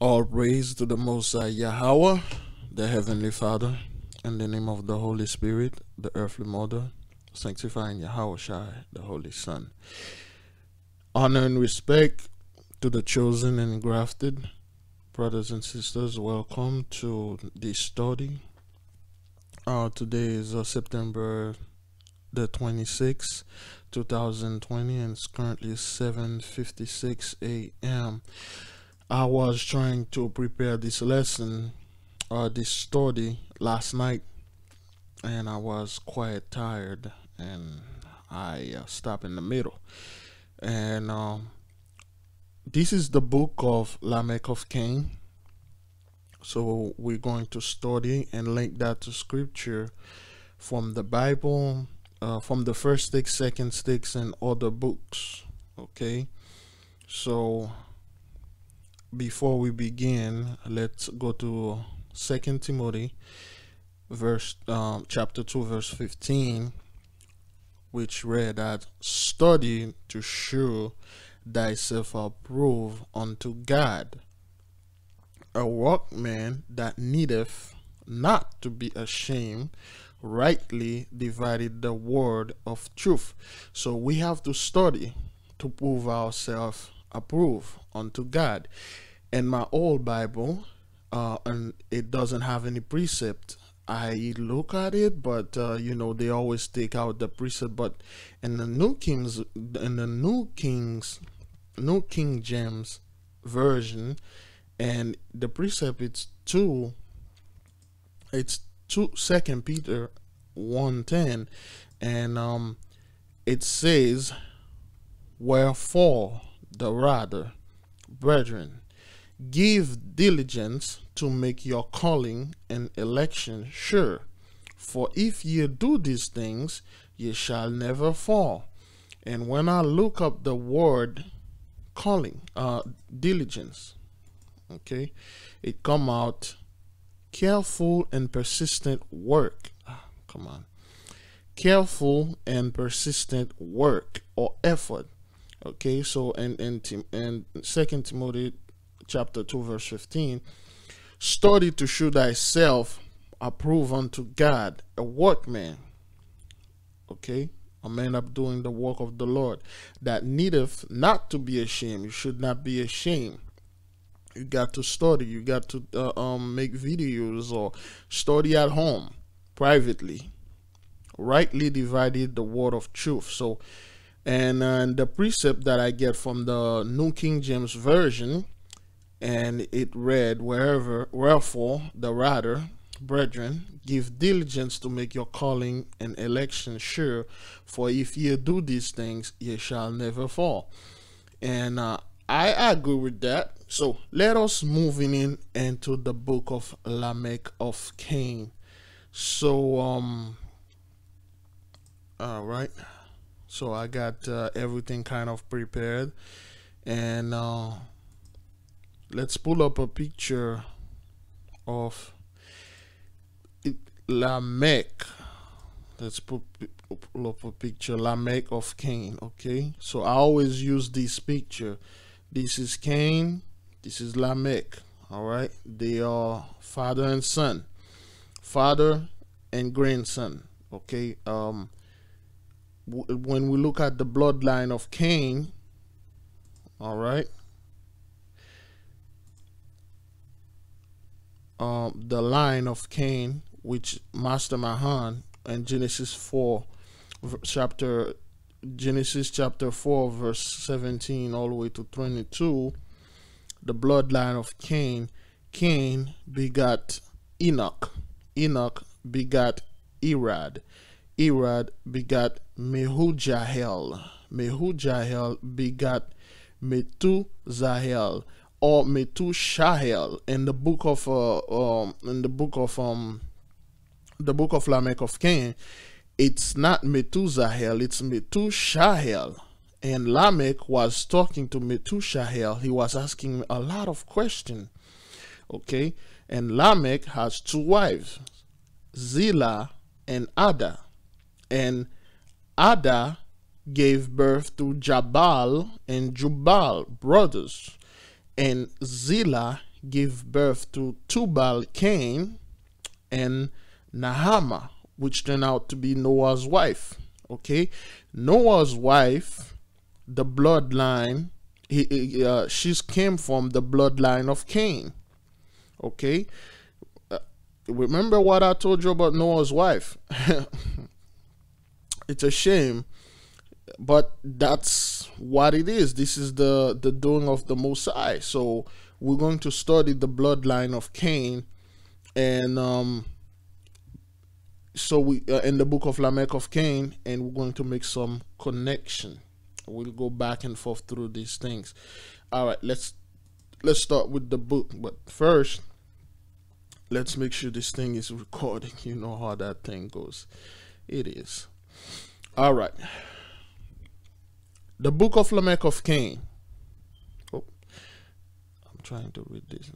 All praise to the Most High Yahweh, the Heavenly Father, in the name of the Holy Spirit, the earthly mother, sanctifying Yahweh Shai, the Holy Son. Honor and respect to the chosen and grafted. Brothers and sisters, welcome to this study. Uh, today is uh, September the 26th, 2020, and it's currently 7.56 a.m. I was trying to prepare this lesson, uh, this study last night, and I was quite tired, and I uh, stopped in the middle. And um, this is the book of Lamech of Cain. So we're going to study and link that to scripture from the Bible, uh, from the first six, second six, and other books. Okay, so before we begin, let's go to Second Timothy, verse um, chapter two, verse fifteen, which read that study to show thyself approved unto God, a workman that needeth not to be ashamed, rightly divided the word of truth. So we have to study to prove ourselves approved unto God. In my old Bible, uh, and it doesn't have any precept. I look at it, but uh, you know they always take out the precept. But in the New Kings, in the New Kings, New King James version, and the precept it's two. It's two Second Peter one ten, and um, it says, "Wherefore the rather, brethren, give diligence to make your calling and election sure. For if ye do these things, ye shall never fall." And when I look up the word calling, uh, diligence, okay, it come out careful and persistent work. Ah, come on, careful and persistent work or effort. Okay, so and and and Second Timothy chapter two verse fifteen, study to show thyself approved unto God, a workman. Okay, a man up doing the work of the Lord that needeth not to be ashamed. You should not be ashamed. You got to study. You got to uh, um, make videos or study at home privately. Rightly divided the word of truth. So, and, uh, the precept that I get from the New King James Version, and it read, "Wherever, wherefore the rather, brethren, give diligence to make your calling and election sure, for if ye do these things, ye shall never fall. And uh, I agree with that. So let us moving in into the book of Lamech of Cain. So um, all right. So I got uh, everything kind of prepared, and uh, let's pull up a picture of Lamech. Let's put pull up a picture Lamech of Cain. Okay, so I always use this picture. This is Cain. This is Lamech. All right, they are father and son, father and grandson. Okay, um, when we look at the bloodline of Cain, all right, um, the line of Cain which Master Mahan in Genesis 4 chapter Genesis chapter 4 verse 17 all the way to 22 the bloodline of Cain Cain begot Enoch. Enoch begot Irad. Irad begot Mehujahel. Mehujahel begot Metuzahel or Metushahel in the book of uh, um in the book of um the book of Lamech of Cain, it's not Methuselah, it's Metushahel. And Lamech was talking to Metushahel. He was asking a lot of questions. Okay. And Lamech has two wives, Zillah and Adah. And Adah gave birth to Jabal and Jubal, brothers. And Zillah gave birth to Tubal Cain and Nahama, which turned out to be Noah's wife. Okay, Noah's wife, the bloodline, he, uh, she's came from the bloodline of Cain. Okay, uh, remember what I told you about Noah's wife? it's a shame, but that's what it is. This is the the doing of the Most High. So we're going to study the bloodline of Cain, and um, so we uh, in the book of Lamech of Cain, and we're going to make some connection. We'll go back and forth through these things. All right, let's let's start with the book, but first, let's make sure this thing is recording. You know how that thing goes. It is. All right. The book of Lamech of Cain Oh, I'm trying to read this.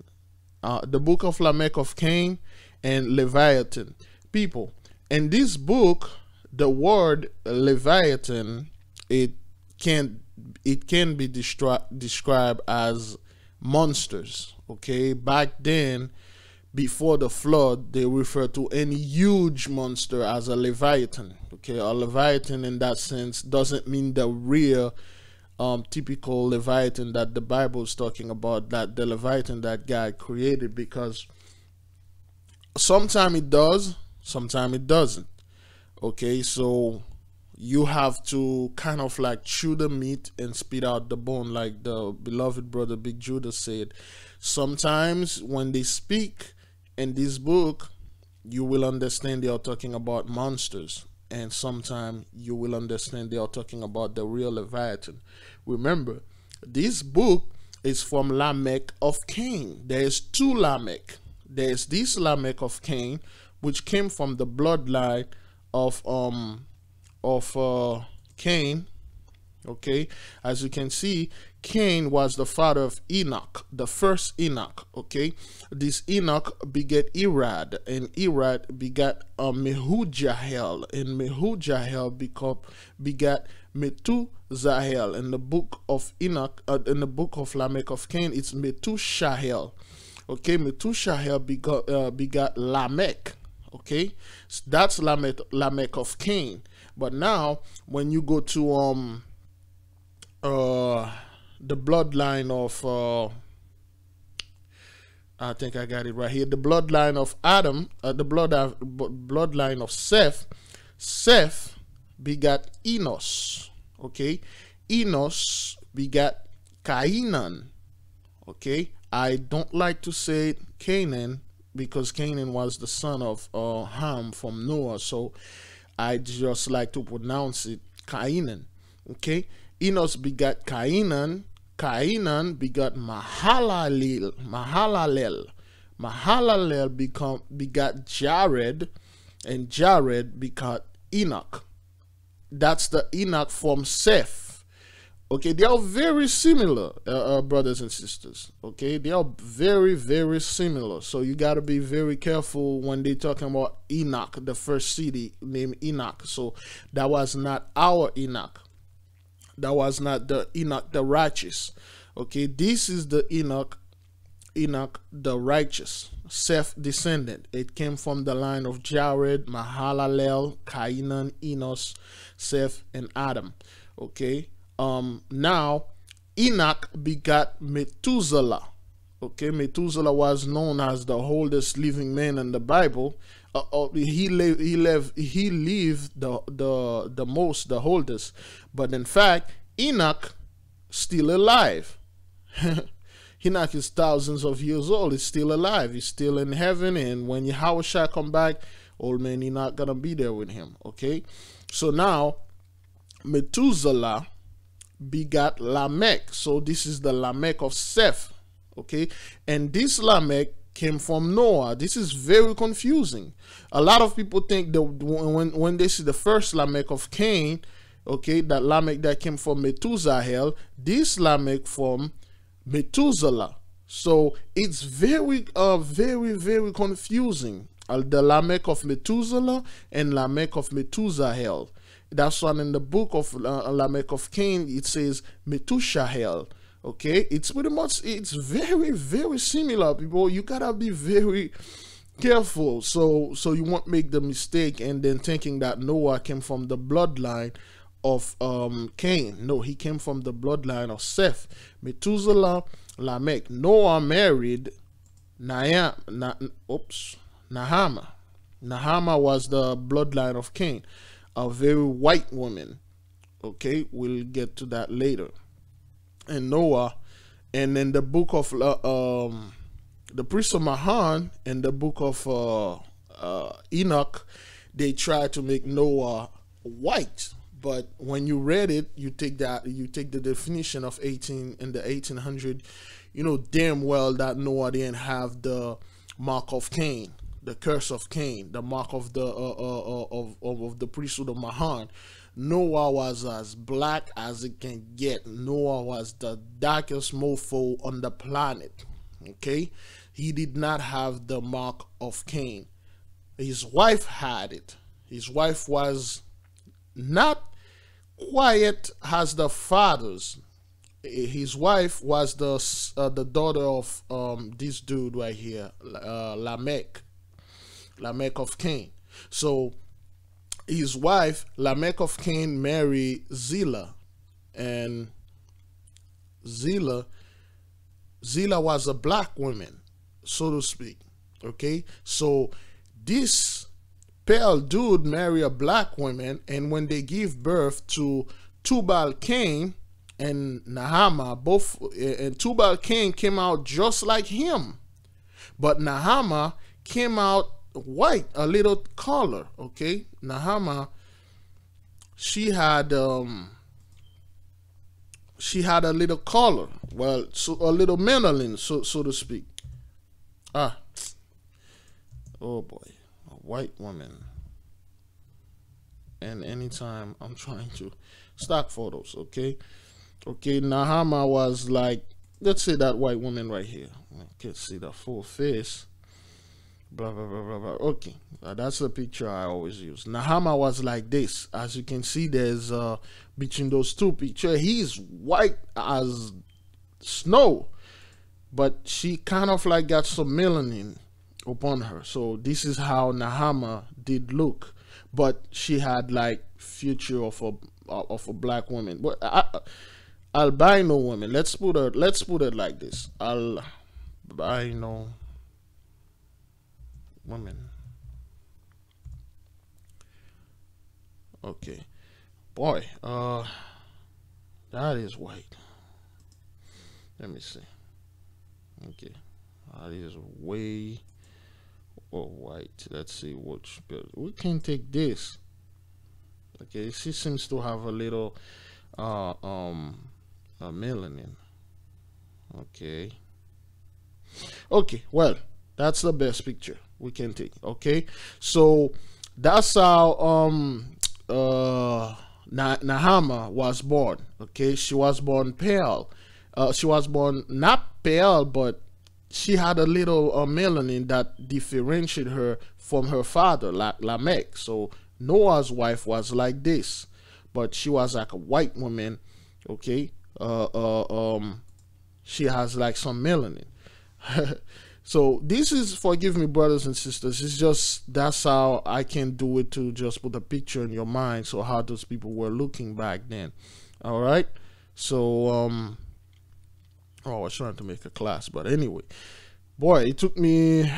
Uh, the book of Lamech of Cain and Leviathan. People, in this book, the word Leviathan, it can it can be described as monsters. Okay, back then, before the flood, they refer to any huge monster as a Leviathan. Okay, a Leviathan in that sense doesn't mean the real um, typical Leviathan that the Bible is talking about, that the Leviathan that God created, because sometimes it does, sometimes it doesn't. Okay, so you have to kind of like chew the meat and spit out the bone, like the beloved brother Big Judah said. Sometimes when they speak in this book, you will understand they are talking about monsters and sometime you will understand they are talking about the real Leviathan. Remember, this book is from Lamech of Cain. There is two Lamech. There is this Lamech of Cain, which came from the bloodline of um of uh, Cain. Okay, as you can see, Cain was the father of Enoch, the first Enoch. Okay, this Enoch begat Irad, and Irad begat uh, Mehujahel, and Mehujahel begat Metuzahel. In the book of Enoch, uh, in the book of Lamech of Cain, it's Metushahel. Okay, Metushahel begot, uh, begat Lamech. Okay, so that's Lamech, Lamech of Cain. But now, when you go to um uh the bloodline of uh, I think I got it right here. The bloodline of Adam, uh, the blood of, bloodline of Seth. Seth begat Enos. Okay, Enos begat Cainan. Okay, I don't like to say Canaan because Canaan was the son of uh, Ham from Noah, so I just like to pronounce it Cainan. Okay, Enos begat Cainan. Cainan begot Mahalalel. Mahalalel. Mahalalel become, begot Jared, and Jared begot Enoch. That's the Enoch from Seth. Okay, they are very similar, uh, uh, brothers and sisters. Okay, they are very, very similar. So you got to be very careful when they're talking about Enoch, the first city named Enoch. So that was not our Enoch that was not the Enoch the righteous. Okay, this is the Enoch, Enoch the righteous, Seth descendant. It came from the line of Jared, Mahalalel, Cainan, Enos, Seth, and Adam. Okay, um, now Enoch begot Methuselah. Okay, Methuselah was known as the oldest living man in the Bible. Uh, uh, he lived, he lived, he lived the the the most, the oldest. But in fact, Enoch still alive. Enoch is thousands of years old. He's still alive. He's still in heaven. And when shall come back, old man Enoch gonna be there with him. Okay. So now Methuselah begat Lamech. So this is the Lamech of Seth. Okay. And this Lamech came from Noah. This is very confusing. A lot of people think that when when they see the first Lamech of Cain, okay, that Lamech that came from Methuselah, this Lamech from Methuselah. So it's very, uh, very, very confusing. Uh, the Lamech of Methuselah and Lamech of Methuselah. That's why in the book of uh, Lamech of Cain, it says Methuselah. Okay, it's pretty much it's very very similar. People, you gotta be very careful so so you won't make the mistake and then thinking that Noah came from the bloodline of um Cain. No, he came from the bloodline of Seth, Methuselah, Lamech. Noah married Nayam, Na, oops, Nahama. Nahama was the bloodline of Cain, a very white woman. Okay, we'll get to that later. And Noah, and in the book of uh, um, the priest of Mahan and the book of uh, uh, Enoch, they try to make Noah white. But when you read it, you take that you take the definition of 18 in the 1800, you know damn well that Noah didn't have the mark of Cain, the curse of Cain, the mark of the uh, uh, uh of, of, of the priesthood of Mahan. Noah was as black as it can get. Noah was the darkest mofo on the planet. Okay, he did not have the mark of Cain. His wife had it. His wife was not quiet as the fathers. His wife was the uh, the daughter of um, this dude right here, uh, Lamech, Lamech of Cain. So his wife, Lamech of Cain, married Zillah, and Zillah, Zillah was a black woman, so to speak. Okay, so this pale dude marry a black woman, and when they give birth to Tubal Cain and Nahama, both and Tubal Cain came out just like him, but Nahama came out white, a little color. Okay, Nahama, she had um, she had a little color, well, so a little melanin, so so to speak. Ah, oh boy, a white woman. And anytime I'm trying to stock photos, okay, okay, Nahama was like, let's say that white woman right here. I can see the full face blah blah blah blah blah. Okay uh, that's the picture i always use. Nahama was like this. As you can see there's uh between those two pictures he's white as snow but she kind of like got some melanin upon her. So this is how nahama did look. But she had like future of a of a black woman. But uh, albino woman. Let's put it let's put it like this. Albino women. Okay. Boy, uh that is white. Let me see. Okay. That is way oh white. Let's see which we can take this. Okay, she seems to have a little uh um a melanin. Okay. Okay, well, that's the best picture we can take okay? So that's how um uh Nahama was born okay? She was born pale. Uh, she was born not pale but she had a little uh, melanin that differentiated her from her father like Lamech. So Noah's wife was like this but she was like a white woman okay? Uh, uh um she has like some melanin So this is forgive me, brothers and sisters. It's just that's how I can do it to just put a picture in your mind. So how those people were looking back then. All right. So um. Oh, I was trying to make a class, but anyway, boy, it took me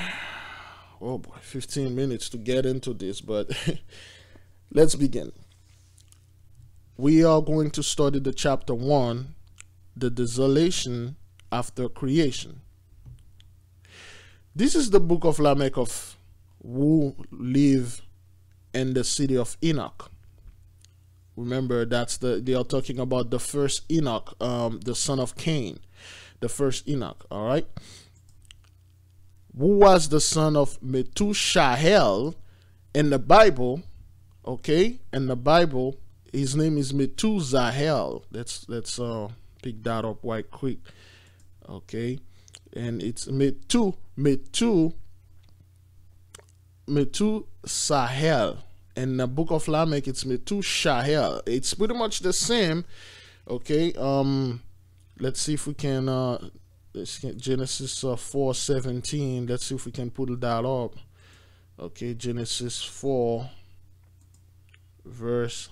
oh boy, 15 minutes to get into this, but let's begin. We are going to study the chapter one, the desolation after creation. This is the book of Lamech of who live in the city of Enoch. Remember, that's the they are talking about the first Enoch, um, the son of Cain, the first Enoch. All right. Who was the son of Methushahel in the Bible? Okay, in the Bible, his name is Methushahel. Let's let's uh pick that up quite quick. Okay, and it's Methu Metu Metu Sahel. In the book of Lamech, it's Metu Shahel. It's pretty much the same. Okay. Um let's see if we can uh let's get genesis uh, 4 17 let's see if we can put that up okay genesis 4 verse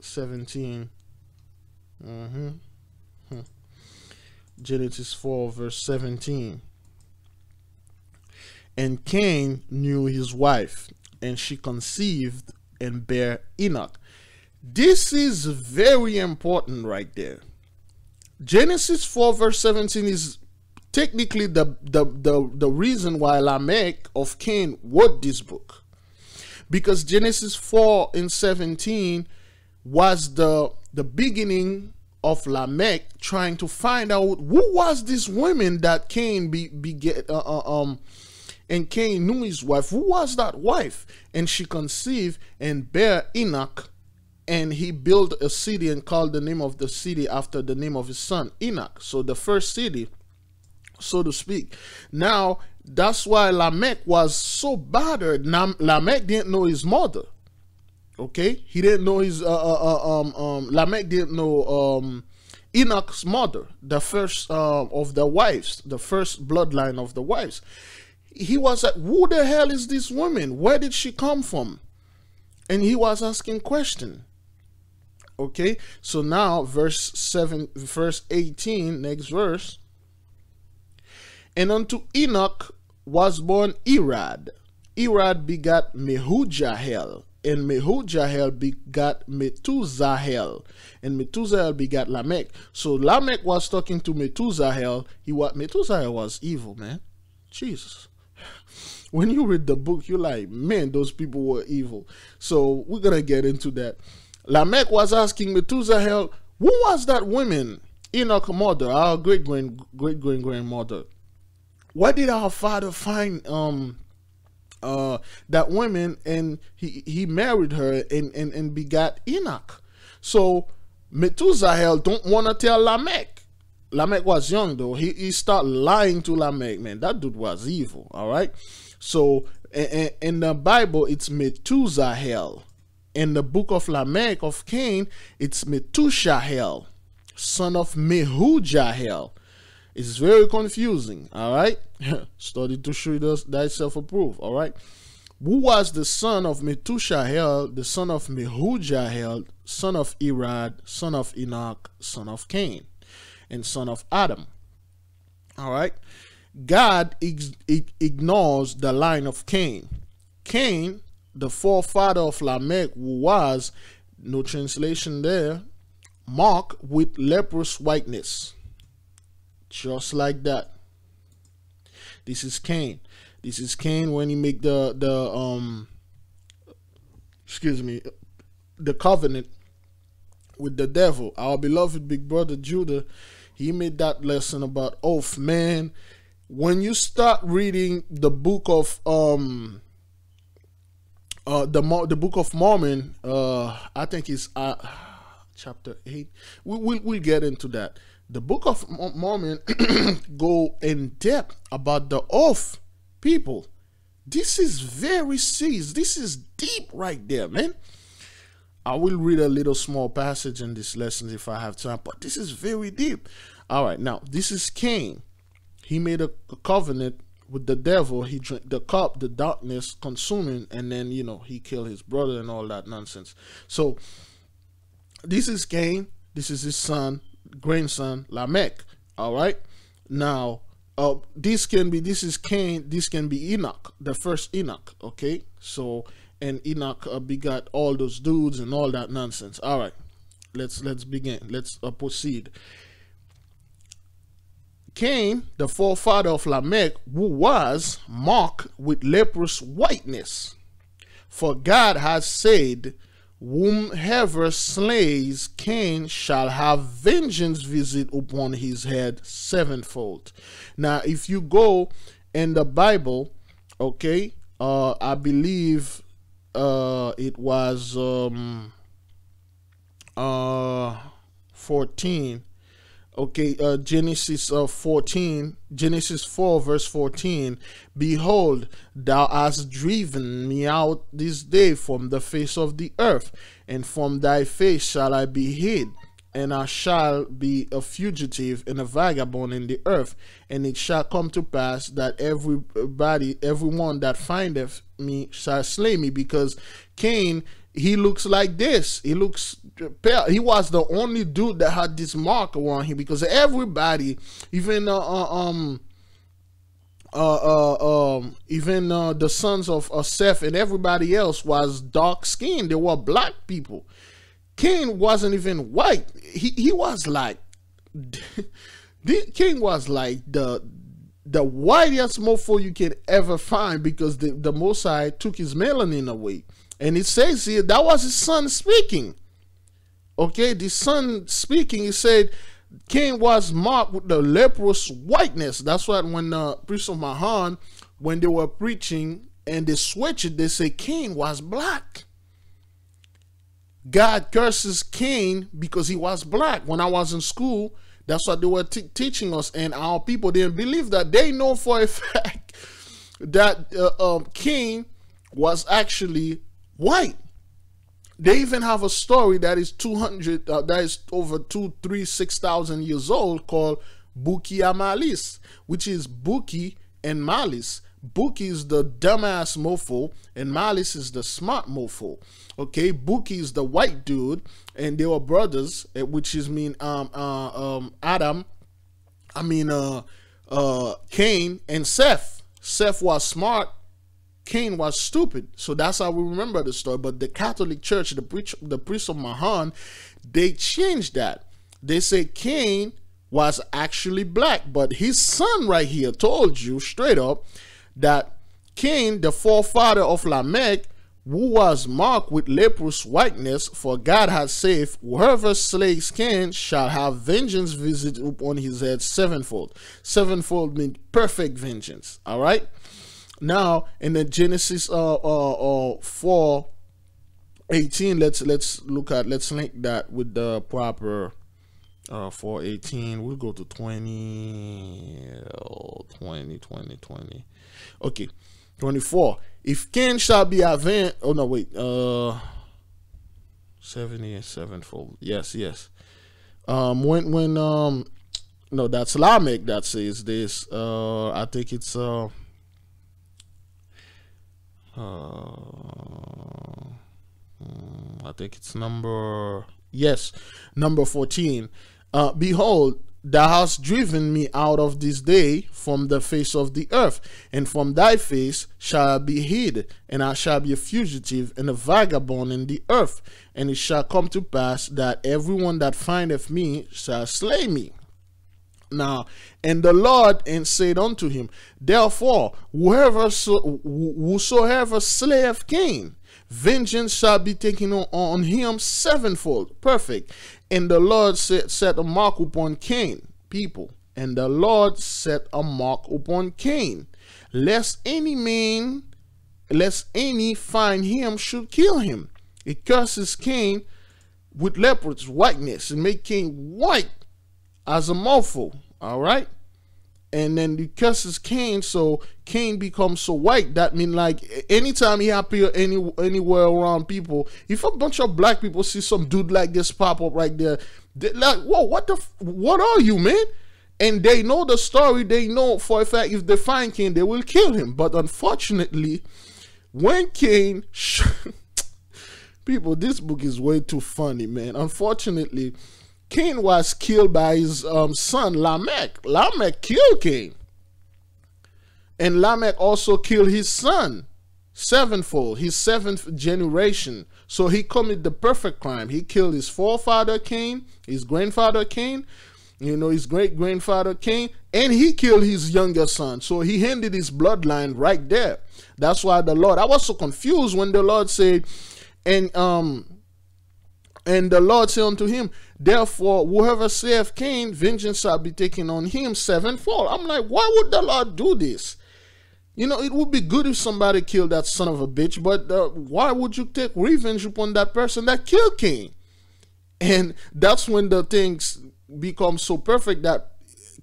17 mm-hmm. Genesis 4 verse 17 and cain knew his wife and she conceived and bare enoch this is very important right there. Genesis 4 verse 17 is technically the, the, the, the reason why Lamech of Cain wrote this book. Because Genesis 4 and 17 was the, the beginning of Lamech trying to find out who was this woman that Cain be, beget, uh, uh, um, and Cain knew his wife. Who was that wife? And she conceived and bare Enoch and he built a city and called the name of the city after the name of his son Enoch. So the first city, so to speak. Now that's why Lamech was so bothered Lamech didn't know his mother. Okay, he didn't know his uh, uh, uh, um um Lamech didn't know um Enoch's mother, the first uh, of the wives, the first bloodline of the wives. He was like, "Who the hell is this woman? Where did she come from?" And he was asking question okay so now verse 7 verse 18 next verse and unto enoch was born irad irad begat mehujahel and Mehujael begat metuzahel. And metuzahel begat lamech. So lamech was talking to metuzahel. He what metuzahel was evil man. Jesus. When you read the book you're like man those people were evil. So we're gonna get into that. Lamech was asking Methuselah, who was that woman, Enoch mother, our great grand great great grandmother? Why did our father find um uh that woman and he he married her and and, and begat Enoch? So Methuselah don't want to tell Lamech. Lamech was young though. He he start lying to Lamech, man. That dude was evil. All right. So in the Bible, it's Methuselah in the book of Lamech of Cain, it's Metushahel, son of Mehujahel. It's very confusing, all right? Study to show thyself approved, all right? Who was the son of Metushahel, the son of Mehujahel, son of Irad, son of Enoch, son of Cain, and son of Adam? All right? God ignores the line of Cain. Cain the forefather of Lamech was, no translation there, marked with leprous whiteness. Just like that. This is Cain. This is Cain when he make the the um excuse me the covenant with the devil. Our beloved big brother Judah, he made that lesson about oath, man. When you start reading the book of um uh, the the Book of Mormon, uh, I think is uh, chapter eight. We will we'll get into that. The Book of Mormon go in depth about the oath people. This is very serious. This is deep right there, man. I will read a little small passage in this lesson if I have time, but this is very deep. All right, now this is Cain. He made a, a covenant with the devil, he drank the cup, the darkness consuming, and then you know he killed his brother and all that nonsense. So this is Cain. This is his son, grandson Lamech. All right. Now, uh, this can be this is Cain. This can be Enoch, the first Enoch. Okay. So and Enoch uh, begot all those dudes and all that nonsense. All right. Let's let's begin. Let's uh, proceed. Cain, the forefather of Lamech, who was marked with leprous whiteness. For God has said, Whomsoever slays Cain shall have vengeance visit upon his head sevenfold. Now, if you go in the Bible, okay, uh, I believe uh, it was um, uh, 14 okay uh, genesis uh, 14 genesis 4 verse 14 behold thou hast driven me out this day from the face of the earth and from thy face shall i be hid and I shall be a fugitive and a vagabond in the earth. And it shall come to pass that everybody, everyone that findeth me shall slay me, because Cain, he looks like this. He looks pale. he was the only dude that had this mark around him because everybody, even uh, uh um uh, uh, um, even uh, the sons of uh, Seth and everybody else was dark skinned. They were black people. Cain wasn't even white. He he was like, Cain was like the the whitest mofo you can ever find because the the Mosai took his melanin away, and it says here that was his son speaking. Okay, the son speaking. He said Cain was marked with the leprous whiteness. That's why when the uh, priest of Mahan, when they were preaching and they switched it, they say Cain was black. God curses Cain because he was black. When I was in school, that's what they were teaching us, and our people didn't believe that. They know for a fact that uh, um, Cain was actually white. They even have a story that is 200, uh, that is over two, three, six thousand years old called Buki Amalis, which is Buki and Malice. Buki is the dumbass mofo, and Malice is the smart mofo. Okay, Buki is the white dude, and they were brothers, eh, which is mean um uh um Adam, I mean uh uh Cain and Seth. Seth was smart, Cain was stupid. So that's how we remember the story. But the Catholic Church, the preach, the priest of Mahan, they changed that. They say Cain was actually black, but his son right here told you straight up that Cain, the forefather of Lamech, who was marked with leprous whiteness, for God had said, Whoever slays Cain shall have vengeance visited upon his head sevenfold. Sevenfold means perfect vengeance. All right. Now in the Genesis uh uh, uh 4 18, let's let's look at let's link that with the proper uh 418. We'll go to 20 20 20 20. Okay. 24. If Cain shall be avenged oh no wait uh 70 and sevenfold. Yes, yes. Um when when um no that's Lamech that says this. Uh I think it's uh I think it's number yes, number fourteen. Uh, behold, thou hast driven me out of this day from the face of the earth, and from thy face shall I be hid, and I shall be a fugitive and a vagabond in the earth. And it shall come to pass that everyone that findeth me shall slay me. Now, and the Lord and said unto him, Therefore, whoever so, whosoever slayeth Cain, vengeance shall be taken on, him sevenfold. Perfect. And the Lord set, set a mark upon Cain, people. And the Lord set a mark upon Cain, lest any man, lest any find him should kill him. It curses Cain with leprous whiteness and make Cain white as a mofo. All right. And then he curses Cain, so Cain becomes so white. That mean like anytime he appear any anywhere around people, if a bunch of black people see some dude like this pop up right there, they like, whoa, what the, what are you, man? And they know the story. They know for a fact if they find Cain, they will kill him. But unfortunately, when Cain, people, this book is way too funny, man. Unfortunately, Cain was killed by his um, son Lamech. Lamech killed Cain. And Lamech also killed his son sevenfold, his seventh generation. So he committed the perfect crime. He killed his forefather Cain, his grandfather Cain, you know, his great grandfather Cain, and he killed his younger son. So he ended his bloodline right there. That's why the Lord, I was so confused when the Lord said, and um, and the Lord said unto him, Therefore, whoever saith Cain, vengeance shall be taken on him sevenfold. I'm like, why would the Lord do this? You know, it would be good if somebody killed that son of a bitch, but uh, why would you take revenge upon that person that killed Cain? And that's when the things become so perfect that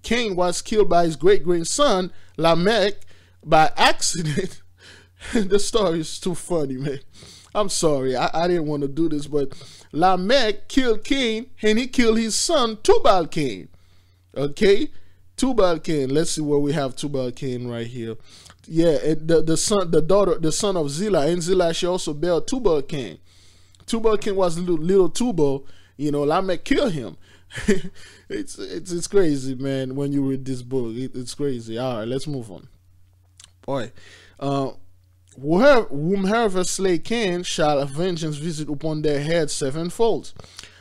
Cain was killed by his great grandson, Lamech, by accident. the story is too funny, man. I'm sorry, I, I didn't want to do this, but Lamech killed Cain and he killed his son Tubal Cain. Okay, Tubal Cain. Let's see where we have Tubal Cain right here. Yeah, the the son, the daughter, the son of Zillah, and Zillah she also bare Tubal Cain. Tubal Cain was little, little Tubal. You know, Lamech killed him. it's it's it's crazy, man. When you read this book, it, it's crazy. All right, let's move on. Boy, uh, whomsoever slay Cain shall vengeance visit upon their head sevenfold.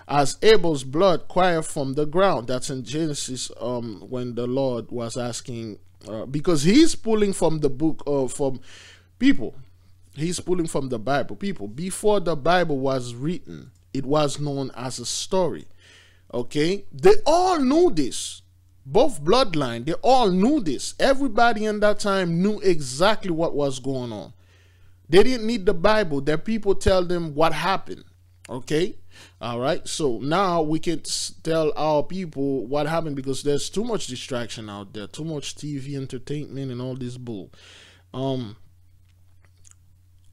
As Abel's blood crieth from the ground. That's in Genesis um, when the Lord was asking, uh, because he's pulling from the book of from people. He's pulling from the Bible. People, before the Bible was written, it was known as a story. Okay? They all knew this both bloodline they all knew this everybody in that time knew exactly what was going on they didn't need the Bible. Their people tell them what happened. Okay? All right. So now we can tell our people what happened because there's too much distraction out there, too much TV entertainment and all this bull. Um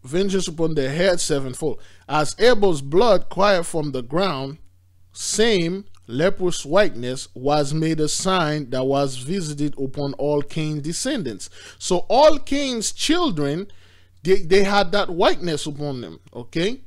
vengeance upon their head sevenfold. As Abel's blood cried from the ground, same leprous whiteness was made a sign that was visited upon all Cain's descendants. So all Cain's children they, they had that whiteness upon them, okay?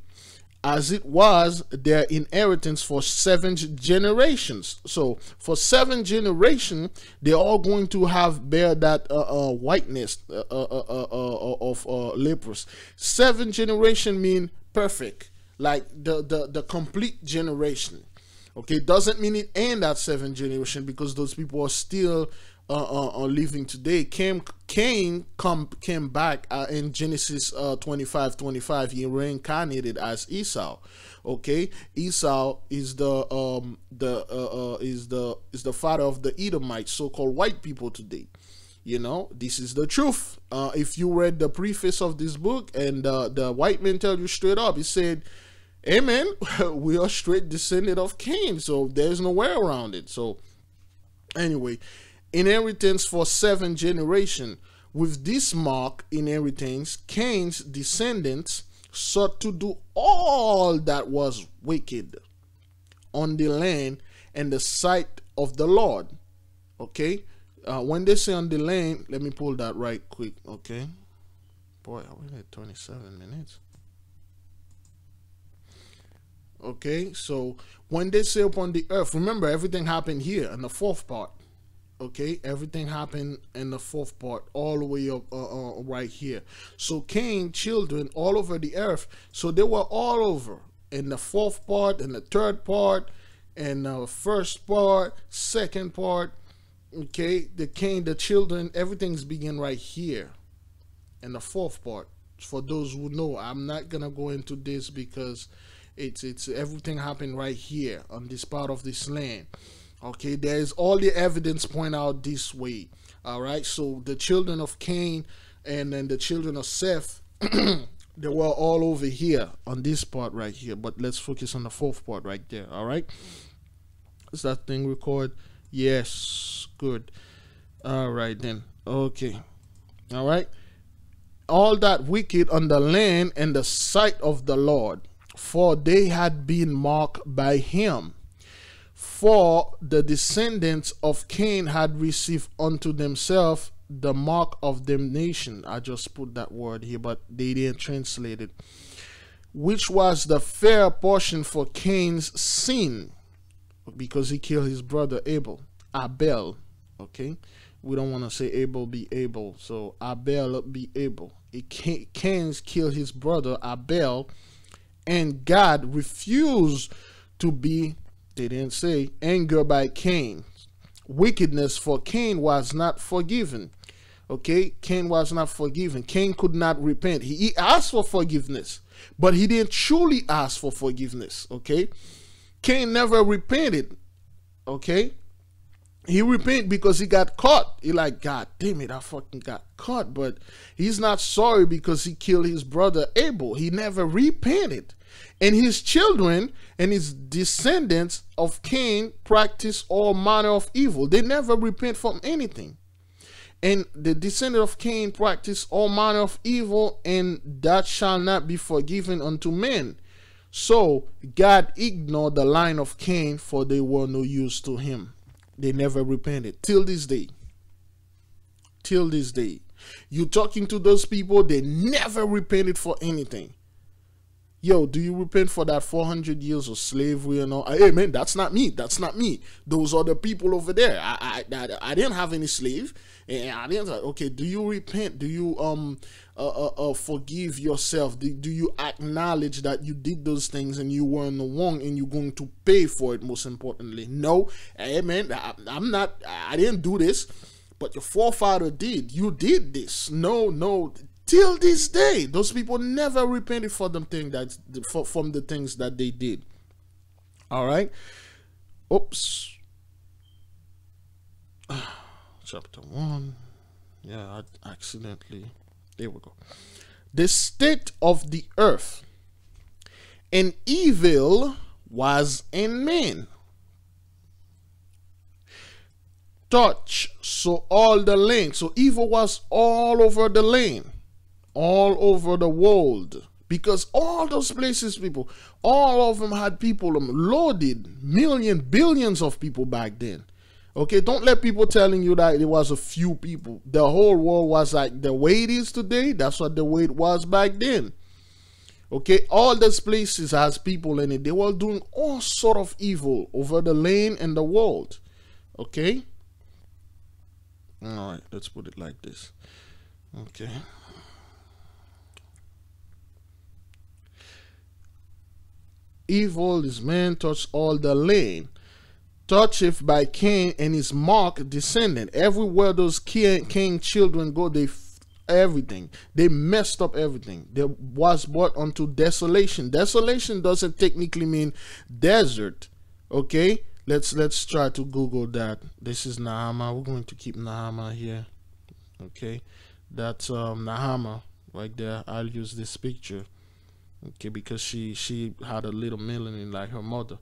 As it was their inheritance for seven generations. So for seven generations, they're all going to have bear that uh, uh, whiteness uh, uh, uh, uh of lepers. Seven generation mean perfect, like the, the, the complete generation. Okay, doesn't mean it end at seven generation because those people are still uh, uh, uh, living today. Cain, Cain come came back uh, in Genesis uh, 25, 25. He reincarnated as Esau. Okay, Esau is the um the uh, uh is the is the father of the Edomites, so-called white people today. You know, this is the truth. Uh, if you read the preface of this book and uh, the white man tell you straight up, he said, "Amen. we are straight descendant of Cain, so there's no way around it." So, anyway, inheritance for seven generations. With this mark inheritance, Cain's descendants sought to do all that was wicked on the land and the sight of the Lord. Okay, uh, when they say on the land, let me pull that right quick. Okay, boy, I only had 27 minutes. Okay, so when they say upon the earth, remember everything happened here in the fourth part okay? Everything happened in the fourth part all the way up uh, uh, right here. So cain children all over the earth so they were all over. In the fourth part in the third part and the first part second part okay? The cain the children everything's begin right here. In the fourth part for those who know i'm not gonna go into this because it's it's everything happened right here on this part of this land Okay, there's all the evidence point out this way. All right, so the children of Cain and then the children of Seth, they were all over here on this part right here. But let's focus on the fourth part right there. All right, is that thing record? Yes, good. All right then. Okay, all right. All that wicked on the land and the sight of the Lord, for they had been marked by him for the descendants of Cain had received unto themselves the mark of damnation. I just put that word here, but they didn't translate it. Which was the fair portion for Cain's sin, because he killed his brother Abel. Abel, okay? We don't want to say Abel be able, so Abel be able. Cain's killed his brother Abel, and God refused to be they didn't say anger by Cain. Wickedness for Cain was not forgiven. Okay, Cain was not forgiven. Cain could not repent. He, he asked for forgiveness, but he didn't truly ask for forgiveness. Okay, Cain never repented. Okay, he repented because he got caught. He like, God damn it, I fucking got caught. But he's not sorry because he killed his brother Abel. He never repented. And his children and his descendants of Cain practice all manner of evil. They never repent from anything. And the descendant of Cain practice all manner of evil, and that shall not be forgiven unto men. So God ignored the line of Cain, for they were no use to him. They never repented till this day. Till this day. You talking to those people, they never repented for anything. Yo, do you repent for that 400 years of slavery and all? Hey, man, that's not me. That's not me. Those are the people over there. I, I, I, didn't have any slave. And I didn't. Okay, do you repent? Do you um uh, uh, uh, forgive yourself? Do, do you acknowledge that you did those things and you were in the wrong and you're going to pay for it? Most importantly, no. Hey, man, I, I'm not. I didn't do this but your forefather did. You did this. No, no. Till this day, those people never repented for them thing that for, from the things that they did. All right. Oops. Chapter one. Yeah, I accidentally. There we go. The state of the earth. And evil was in men touch so all the land so evil was all over the land all over the world. Because all those places people all of them had people um, loaded million billions of people back then. Okay don't let people telling you that it was a few people. The whole world was like the way it is today that's what the way it was back then. Okay all those places has people in it. They were doing all sort of evil over the land and the world. Okay? All right, let's put it like this. Okay. Evil is man touch all the land. Toucheth by Cain and his mark descendant. Everywhere those king, king children go, they everything. They messed up everything. They was brought unto desolation. Desolation doesn't technically mean desert. Okay? let's let's try to google that this is Naamah we're going to keep Naamah here okay that's um Naamah right there I'll use this picture okay because she she had a little melanin like her mother.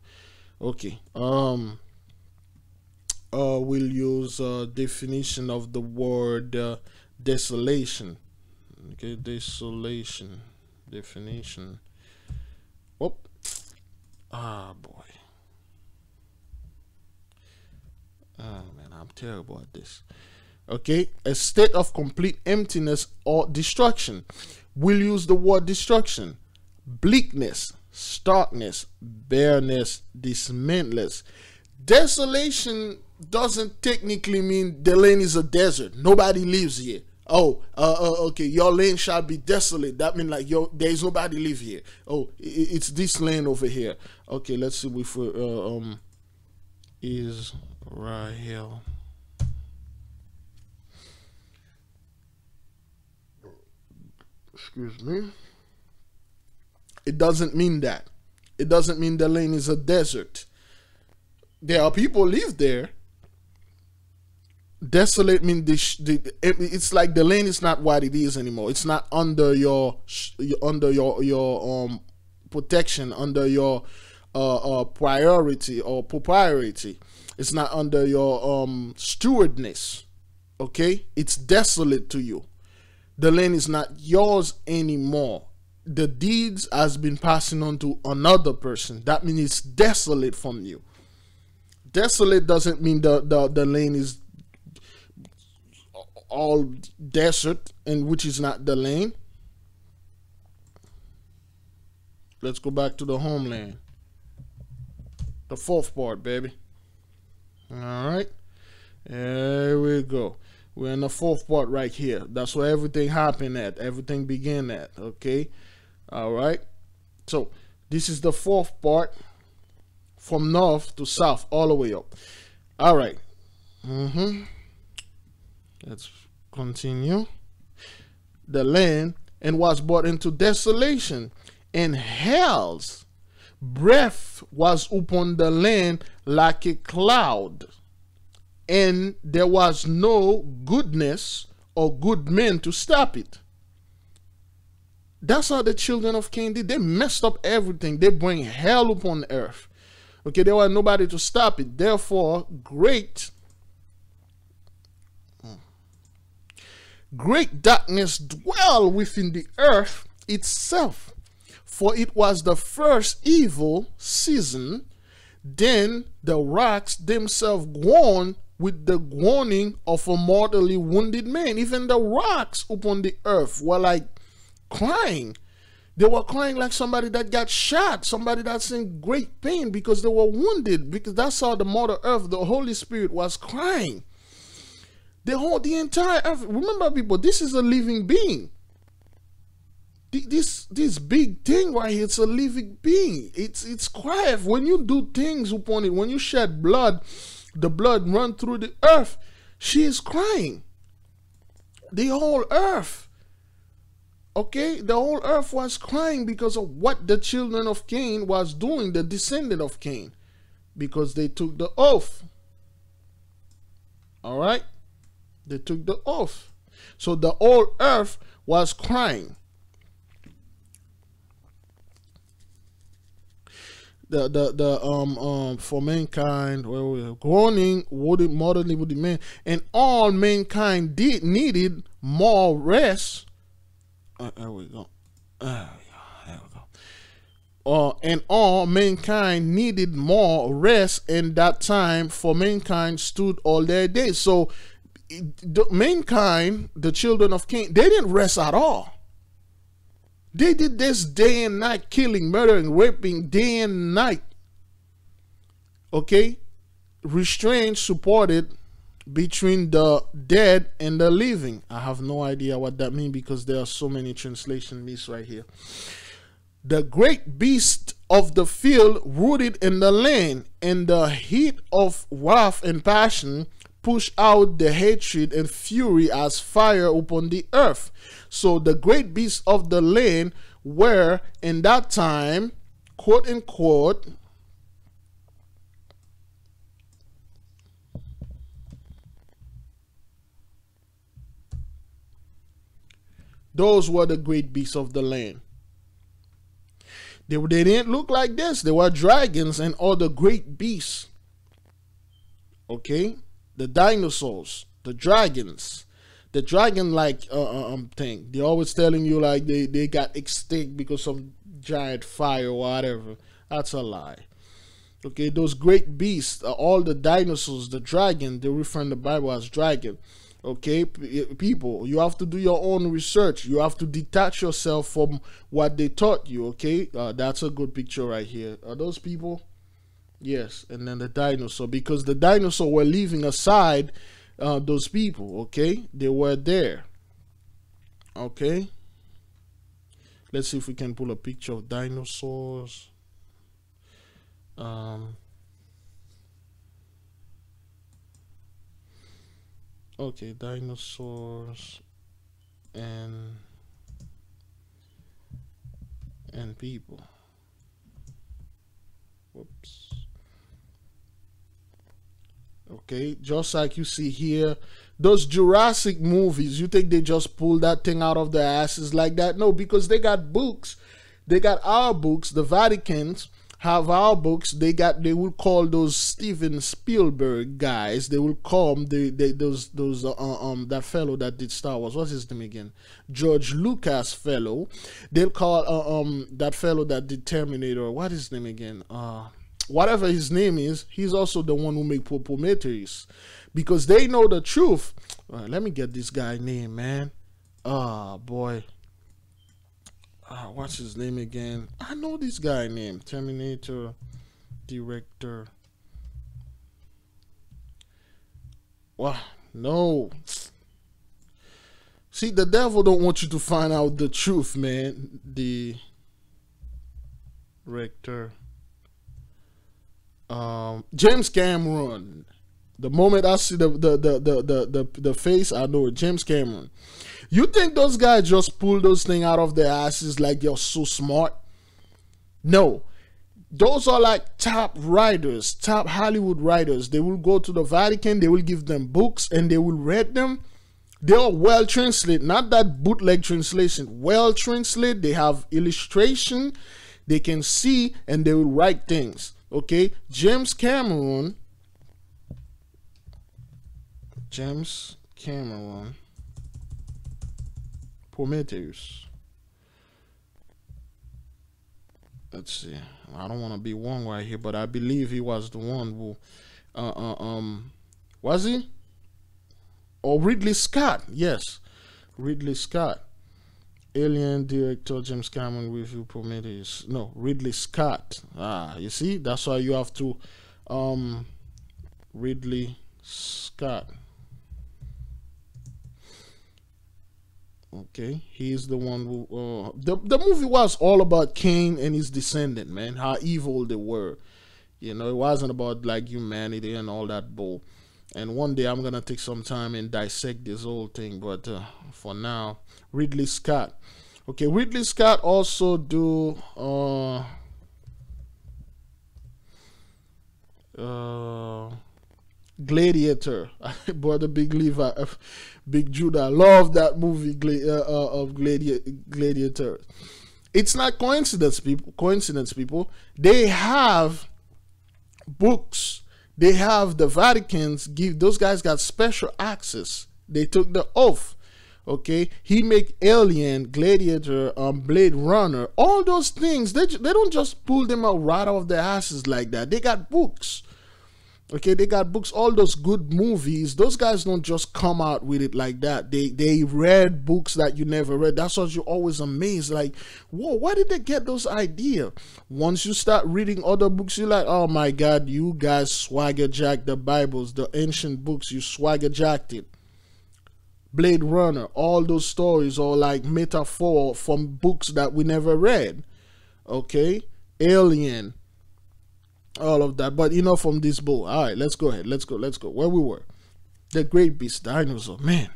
Okay um uh we'll use uh definition of the word uh, desolation. Okay desolation definition. Oh ah boy. Oh man, I'm terrible at this. Okay, a state of complete emptiness or destruction. We'll use the word destruction, bleakness, starkness, bareness, dismantless. Desolation doesn't technically mean the land is a desert. Nobody lives here. Oh, uh, uh, okay, your land shall be desolate. That means like your there is nobody live here. Oh, it's this land over here. Okay, let's see if we uh, um is Rahel. Excuse me. It doesn't mean that. It doesn't mean the lane is a desert. There are people live there. Desolate the, it's like the lane is not what it is anymore. It's not under your under your your um protection, under your uh, uh priority or propriety. It's not under your um stewardness. Okay? It's desolate to you. The land is not yours anymore. The deeds has been passing on to another person. That means it's desolate from you. Desolate doesn't mean the, the, the land is all desert and which is not the lane. Let's go back to the homeland. The fourth part, baby. All right. There we go. We're in the fourth part right here. That's where everything happened at. Everything began at. Okay. All right. So this is the fourth part from north to south all the way up. All right. Mm-hmm. Let's continue. The land and was brought into desolation and hell's breath was upon the land like a cloud, and there was no goodness or good men to stop it. That's how the children of Cain did. They messed up everything. They bring hell upon earth. Okay, there was nobody to stop it. Therefore, great. Hmm, great darkness dwell within the earth itself, for it was the first evil season. Then the rocks themselves groaned with the groaning of a mortally wounded man. Even the rocks upon the earth were like crying. They were crying like somebody that got shot, somebody that's in great pain because they were wounded. Because that's how the Mother Earth, the Holy Spirit, was crying. The whole, the entire earth. Remember, people, this is a living being. This this big thing right here, it's a living being. It's it's quiet. When you do things upon it, when you shed blood, the blood run through the earth. She is crying. The whole earth. Okay, the whole earth was crying because of what the children of Cain was doing, the descendant of Cain, because they took the oath. All right, they took the oath. So the whole earth was crying. the the the um um for mankind groaning would mortally would man and all mankind did needed more rest uh, there we go uh, there we go uh, and all mankind needed more rest in that time for mankind stood all their days so the mankind the children of Cain they didn't rest at all they did this day and night, killing, murdering, raping, day and night. Okay? Restraint supported between the dead and the living. I have no idea what that means because there are so many translation lists right here. The great beast of the field rooted in the land, in the heat of wrath and passion, push out the hatred and fury as fire upon the earth. So the great beasts of the land were in that time, quote unquote, those were the great beasts of the land. They, they didn't look like this. They were dragons and other great beasts. Okay? the dinosaurs, the dragons, the dragon like uh, uh, um thing. They're always telling you like they, they got extinct because of giant fire or whatever. That's a lie. Okay, those great beasts, uh, all the dinosaurs, the dragon, they refer in the Bible as dragon. Okay, P people, you have to do your own research. You have to detach yourself from what they taught you. Okay, uh, that's a good picture right here. Are those people? Yes, and then the dinosaur because the dinosaur were leaving aside uh, those people. Okay, they were there. Okay. Let's see if we can pull a picture of dinosaurs. Um. Okay, dinosaurs and and people. Whoops. Okay just like you see here those jurassic movies you think they just pulled that thing out of their asses like that? No because they got books. They got our books the vatican's have our books they got they will call those steven spielberg guys they will call they, they those those uh, um that fellow that did star wars what's his name again george lucas fellow they'll call uh, um that fellow that did terminator what is his name again uh whatever his name is, he's also the one who make Prometheus. Because they know the truth. Let me get this guy name, man. Oh, boy. Ah, what's his name again? I know this guy name. Terminator director. Wow, no. See, the devil don't want you to find out the truth, man. The director um, James Cameron. The moment I see the the, the the the the face, I know it. James Cameron. You think those guys just pull those things out of their asses like they're so smart? No. Those are like top writers, top Hollywood writers. They will go to the Vatican, they will give them books and they will read them. They are well translated, not that bootleg translation. Well translated, they have illustration, they can see, and they will write things. Okay, James Cameron. James Cameron. Prometheus. Let's see. I don't want to be wrong right here, but I believe he was the one who, uh, uh, um, was he? Or Ridley Scott? Yes, Ridley Scott. Alien director James Cameron review Prometheus. No, Ridley Scott. Ah, you see, that's why you have to, um, Ridley Scott. Okay, he's the one who uh, the the movie was all about Cain and his descendant, man. How evil they were. You know, it wasn't about like humanity and all that bull. And one day I'm gonna take some time and dissect this whole thing. But uh, for now, Ridley Scott. Okay, Ridley Scott also do uh uh Gladiator. Brother Big Levi, Big Judah. Love that movie uh, uh, of Gladi- Gladiator. It's not coincidence, people. Coincidence, people. They have books. They have the Vatican's give. Those guys got special access. They took the oath. Okay, he make Alien, Gladiator, um, Blade Runner, all those things. They they don't just pull them out right out of their asses like that. They got books. Okay, they got books, all those good movies. Those guys don't just come out with it like that. They they read books that you never read. That's what you're always amazed. Like, whoa, why did they get those ideas? Once you start reading other books, you're like, oh my god, you guys swagger jack the Bibles, the ancient books, you swagger jacked it. Blade Runner, all those stories are like metaphor from books that we never read. Okay? Alien, all of that. But enough from this bull. All right, let's go ahead. Let's go. Let's go. Where we were. The great beast, dinosaur. Man,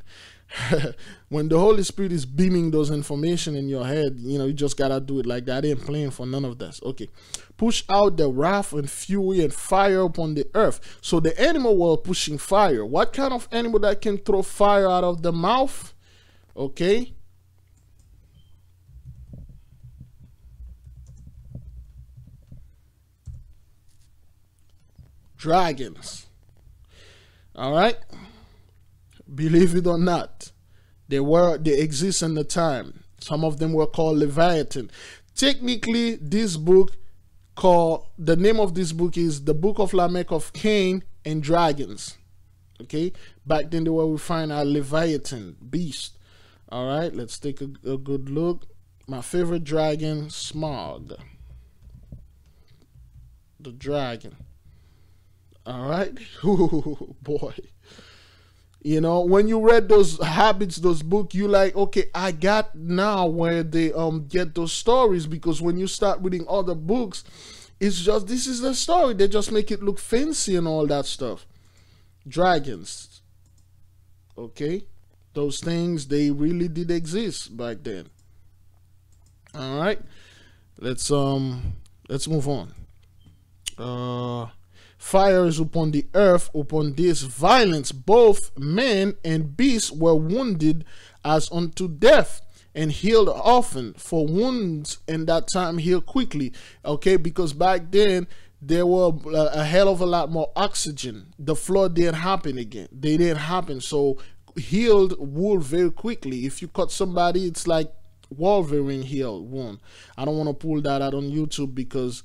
when the Holy Spirit is beaming those information in your head, you know, you just gotta do it like that. I ain't playing for none of this. Okay. Push out the wrath and fury and fire upon the earth. So the animal were pushing fire. What kind of animal that can throw fire out of the mouth? Okay. Dragons. All right? Believe it or not, they were they exist in the time. Some of them were called Leviathan. Technically, this book called the name of this book is the Book of Lamech of Cain and Dragons. Okay, back then they were we find our Leviathan beast. All right, let's take a, a good look. My favorite dragon, Smaug. The dragon. All right. Ooh, boy. You know, when you read those habits, those books, you like, okay, I got now where they um get those stories because when you start reading other books, it's just this is the story. They just make it look fancy and all that stuff. Dragons. Okay? Those things they really did exist back then. All right. Let's um let's move on. Uh fires upon the earth upon this violence both men and beasts were wounded as unto death and healed often for wounds in that time healed quickly okay? Because back then there were uh, a hell of a lot more oxygen. The flood didn't happen again. They didn't happen. So healed wound very quickly. If you cut somebody it's like wolverine healed wound i don't want to pull that out on youtube because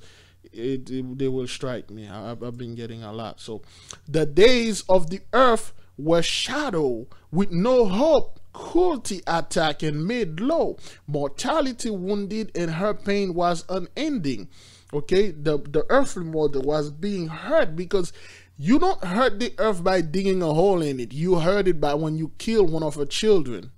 it, it, they will strike me. I, I've been getting a lot. So the days of the earth were shadow with no hope cruelty attack and made low mortality wounded and her pain was unending okay the the earthly mother was being hurt because you don't hurt the earth by digging a hole in it you hurt it by when you kill one of her children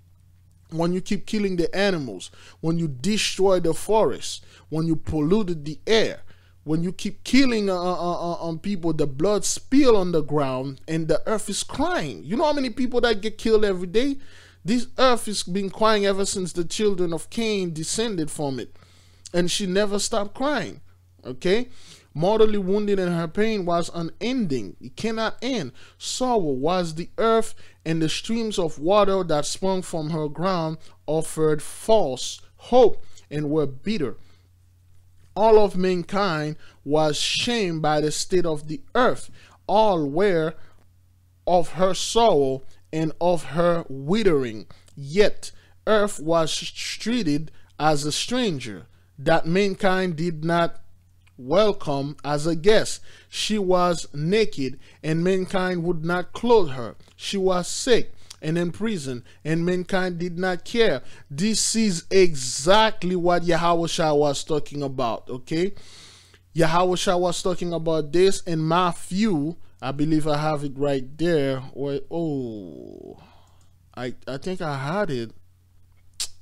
when you keep killing the animals when you destroy the forest when you polluted the air when you keep killing uh, uh, uh, on um, people, the blood spill on the ground and the earth is crying. You know how many people that get killed every day? This earth has been crying ever since the children of Cain descended from it. And she never stopped crying. Okay? Mortally wounded and her pain was unending. It cannot end. Sorrow was the earth, and the streams of water that sprung from her ground offered false hope and were bitter all of mankind was shamed by the state of the earth. All were of her sorrow and of her withering. Yet earth was treated as a stranger, that mankind did not welcome as a guest. She was naked, and mankind would not clothe her. She was sick and in prison, and mankind did not care. This is exactly what Yahweh was talking about, okay? Yahweh was talking about this in Matthew. I believe I have it right there. Wait, oh, I I think I had it.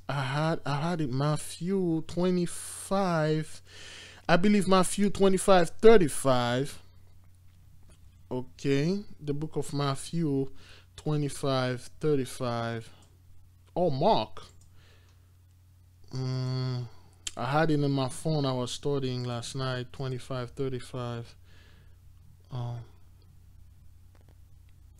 I had I had it Matthew 25. I believe Matthew 25 35. Okay, the book of Matthew 25 35. Oh, Mark. Mm, I had it in my phone. I was studying last night 25 35. Um,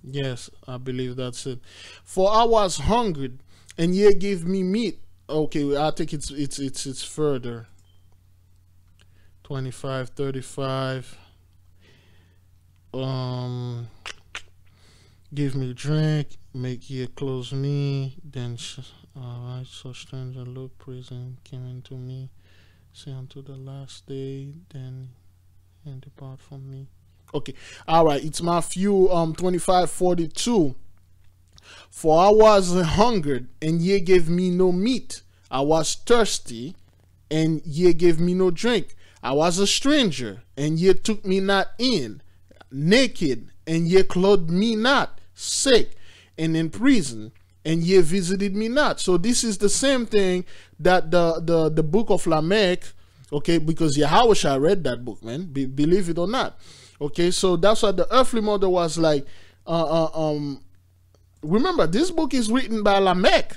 yes, I believe that's it. For I was hungry and ye gave me meat. Okay, I think it's it's it's it's further. 25 35 um give me drink make ye close me then all right so stranger look prison came into me say unto the last day then and depart from me okay all right it's matthew um 25 42 for I was hungered, and ye gave me no meat. I was thirsty, and ye gave me no drink. I was a stranger, and ye took me not in. Naked, and ye clothed me not. Sick, and in prison, and ye visited me not. So this is the same thing that the the, the book of Lamech, okay, because Yahweh read that book, man. Be, believe it or not. Okay, so that's why the earthly mother was like, uh, uh, um, remember this book is written by Lamech.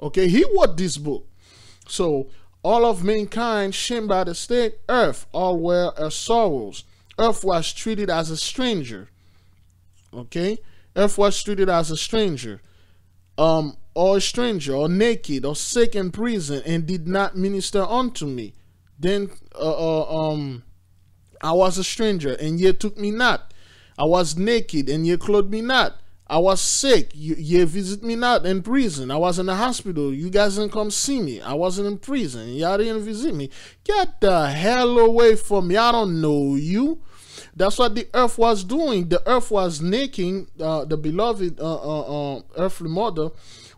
Okay, he wrote this book. So all of mankind shamed by the state, earth, all were sorrows. Earth was treated as a stranger. Okay? Earth was treated as a stranger. Um, or a stranger, or naked, or sick in prison, and did not minister unto me. Then uh, uh, um I was a stranger, and ye took me not. I was naked, and ye clothed me not. I was sick. You, you visit me not in prison. I was in the hospital. You guys didn't come see me. I wasn't in prison. Y'all didn't visit me. Get the hell away from me. I don't know you. That's what the earth was doing. The earth was naked. Uh, the beloved uh, uh, uh, earthly mother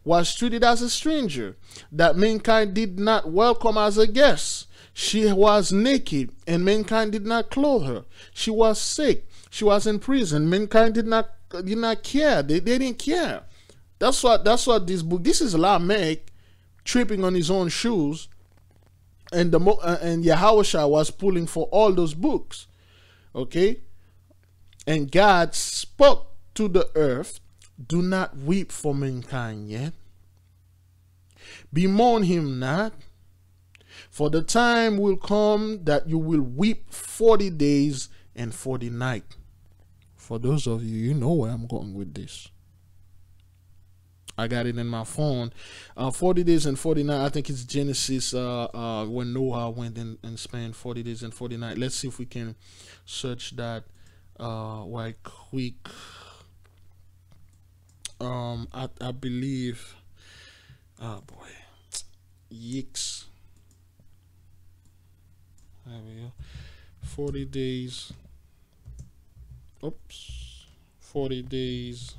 was treated as a stranger that mankind did not welcome as a guest. She was naked and mankind did not clothe her. She was sick. She was in prison. Mankind did not did not care. They, they didn't care. That's what that's what this book. This is Lamech tripping on his own shoes, and the uh, and Yahweh was pulling for all those books. Okay, and God spoke to the earth, "Do not weep for mankind yet. Bemoan him not." For the time will come that you will weep 40 days and 40 nights for those of you, you know where I'm going with this. I got it in my phone. Uh, 40 days and 49. I think it's Genesis uh, uh, when Noah went in and spent 40 days and 49. Let's see if we can search that uh, right quick. Um, I, I believe. Oh boy. Yikes. There we go. 40 days oops 40 days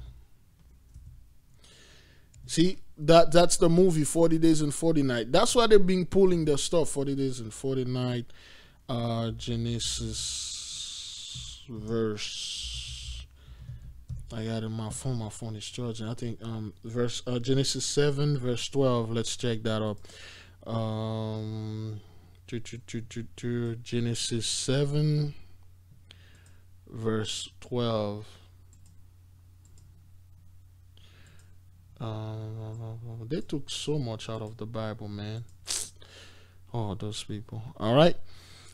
see that that's the movie 40 days and 40 night. That's why they've been pulling the stuff 40 days and 40 night uh genesis verse i got in my phone my phone is charging. I think um verse uh, genesis 7 verse 12 let's check that up. Um genesis 7 verse 12. Uh, they took so much out of the Bible, man. Oh, those people. All right.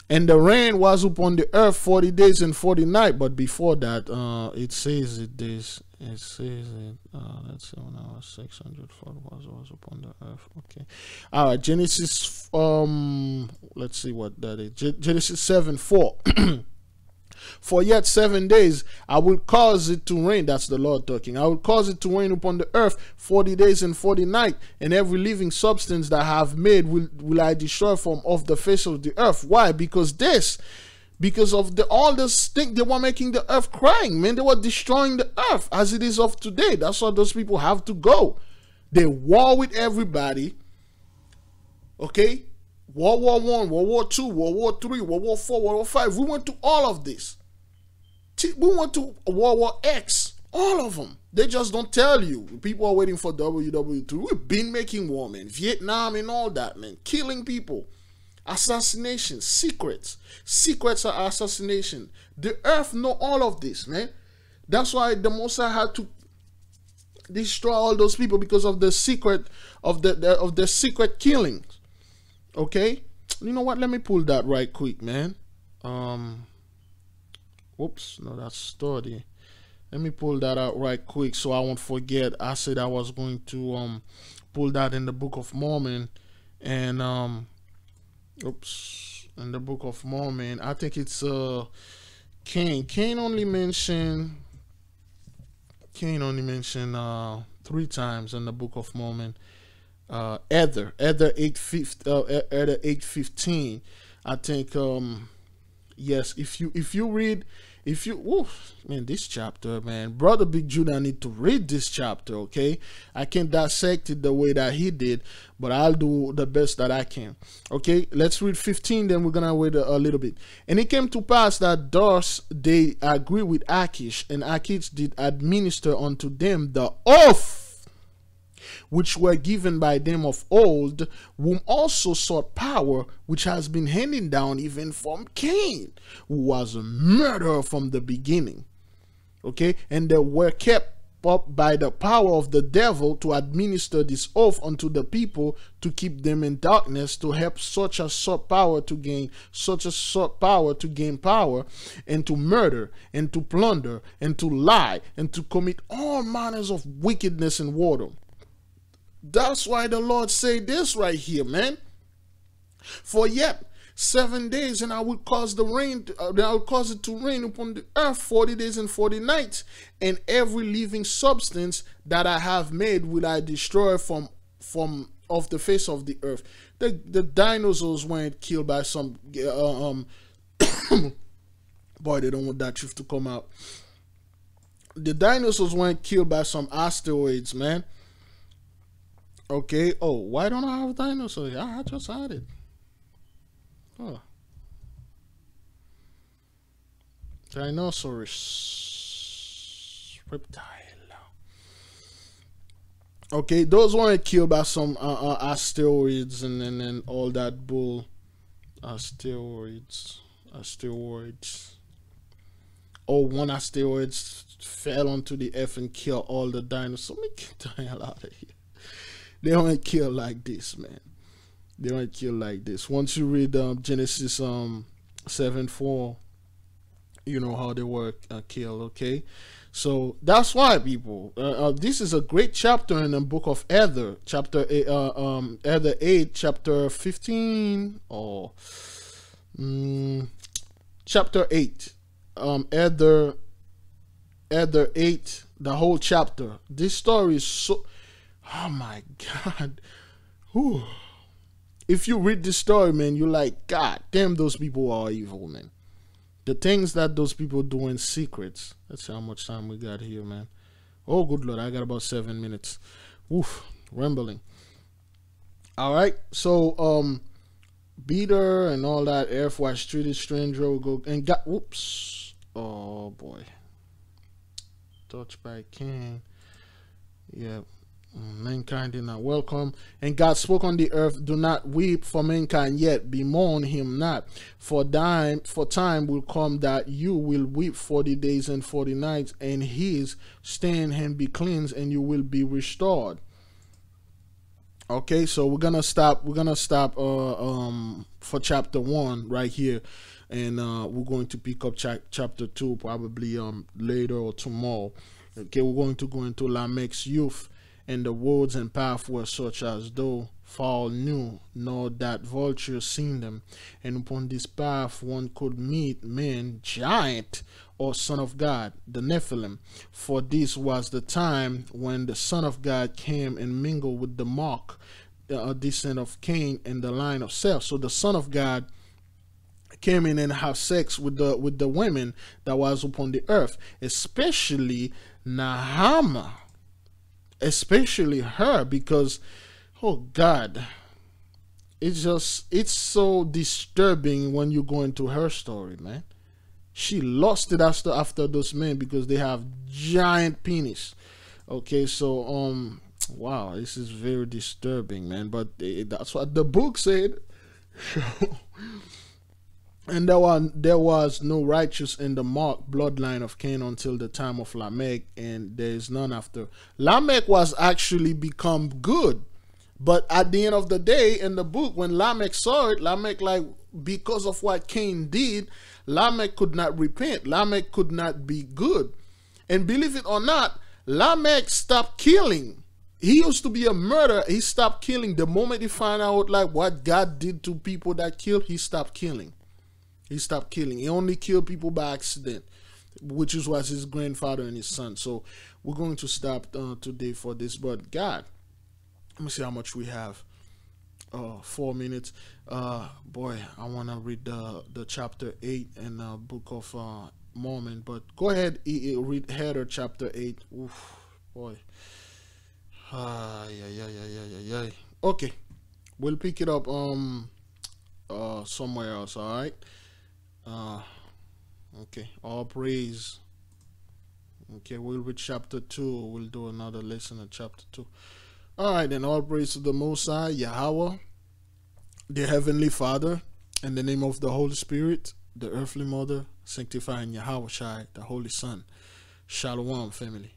And the rain was upon the earth 40 days and 40 nights. But before that, uh, it says it this. It says it. Uh, let's see, when I was 600 foot was, was upon the earth. Okay. All right. Genesis, um, let's see what that is. Genesis 7 4. For yet seven days I will cause it to rain. That's the Lord talking. I will cause it to rain upon the earth forty days and forty nights, and every living substance that I have made will, will I destroy from off the face of the earth. Why? Because this, because of the all this thing they were making the earth crying, man. They were destroying the earth as it is of today. That's why those people have to go. They war with everybody. Okay? World War One, World War Two, World War Three, World War Four, World War Five. We went to all of this. We went to World War X. All of them. They just don't tell you. People are waiting for WW2. We've been making war, man. Vietnam and all that, man. Killing people. Assassination. Secrets. Secrets are assassination. The earth know all of this, man. That's why the Mosai had to destroy all those people because of the secret of the, the of the secret killings. Okay? You know what? Let me pull that right quick, man. Um Whoops, no, that's study. Let me pull that out right quick so I won't forget. I said I was going to um pull that in the Book of Mormon and um oops in the Book of Mormon. I think it's uh Cain. Cain only mentioned Cain only mentioned uh three times in the Book of Mormon uh Ether, Ether 8 uh, Ether 815. I think um yes, if you if you read if you oof, man this chapter man. Brother big judah need to read this chapter okay? I can't dissect it the way that he did but i'll do the best that i can okay? Let's read 15 then we're gonna wait a, a little bit. And it came to pass that thus they agree with akish and akish did administer unto them the oath which were given by them of old, whom also sought power, which has been handed down even from Cain, who was a murderer from the beginning. Okay, and they were kept up by the power of the devil to administer this oath unto the people to keep them in darkness to help such a sought power to gain such a sought power to gain power and to murder and to plunder and to lie and to commit all manners of wickedness and war that's why the Lord say this right here, man. For yet seven days, and I will cause the rain, uh, I will cause it to rain upon the earth forty days and forty nights, and every living substance that I have made will I destroy from from off the face of the earth. The the dinosaurs weren't killed by some uh, um. boy, they don't want that truth to come out. The dinosaurs weren't killed by some asteroids, man. Okay. Oh, why don't I have dinosaur? Yeah, I just had it. Oh. Dinosaurus. Reptile. Okay, those weren't killed by some uh, uh, asteroids and, and, and all that bull. Asteroids. Asteroids. Oh, one asteroid fell onto the earth and killed all the dinosaurs. Let me get the hell out of here they don't kill like this, man. They don't kill like this. Once you read um, Genesis um seven four, you know how they were uh, killed. Okay, so that's why people. Uh, uh, this is a great chapter in the book of Ether, chapter eight, uh, um Ether eight, chapter fifteen or um, chapter eight. Um, Ether Ether eight, the whole chapter. This story is so Oh my God. Whew. If you read this story, man, you're like, God damn, those people are evil, man. The things that those people do in secrets. See how much time we got here, man. Oh, good lord, I got about seven minutes. Oof, rambling. All right, so um, beater and all that. Air Force treated stranger will go and got. Whoops. Oh boy. Touched by Cain. Yep. Mankind did not welcome. And God spoke on the earth, Do not weep for mankind yet, bemoan him not. For time, for time will come that you will weep forty days and forty nights, and his stand and be cleansed, and you will be restored. Okay, so we're gonna stop. We're gonna stop uh, um, for chapter one right here, and uh, we're going to pick up cha chapter two probably um later or tomorrow. Okay, we're going to go into Lamech's youth and the woods and path were such as though fowl knew, nor that vulture seen them. And upon this path one could meet men, giant or son of God, the Nephilim. For this was the time when the Son of God came and mingled with the mark, a uh, descent of Cain and the line of Seth. So the Son of God came in and have sex with the with the women that was upon the earth, especially Naamah, especially her, because oh God, it's just it's so disturbing when you go into her story, man. She lost it after after those men because they have giant penis. Okay, so um, wow, this is very disturbing, man. But it, that's what the book said. and there was there was no righteous in the mark bloodline of Cain until the time of Lamech, and there is none after. Lamech was actually become good, but at the end of the day, in the book, when Lamech saw it, Lamech like because of what Cain did, Lamech could not repent. Lamech could not be good. And believe it or not, Lamech stopped killing. He used to be a murderer. He stopped killing. The moment he found out like what God did to people that killed, he stopped killing. He stopped killing. He only killed people by accident, which is was his grandfather and his son. So we're going to stop uh, today for this. But God, let me see how much we have uh, four minutes. Uh, boy, I want to read the the chapter eight in the book of uh, Mormon. But go ahead, read Ether chapter eight. Oof, boy. Ah, yeah, yeah, yeah, yeah, yeah, yeah. Okay, we'll pick it up um uh somewhere else. All right. Uh, okay. All praise. Okay, we'll read chapter two. We'll do another lesson in chapter two. All right, then all praise to the Most High, Yahweh, the Heavenly Father, in the name of the Holy Spirit, the earthly mother, sanctifying Yahweh Shai, the Holy Son. Shalom, family.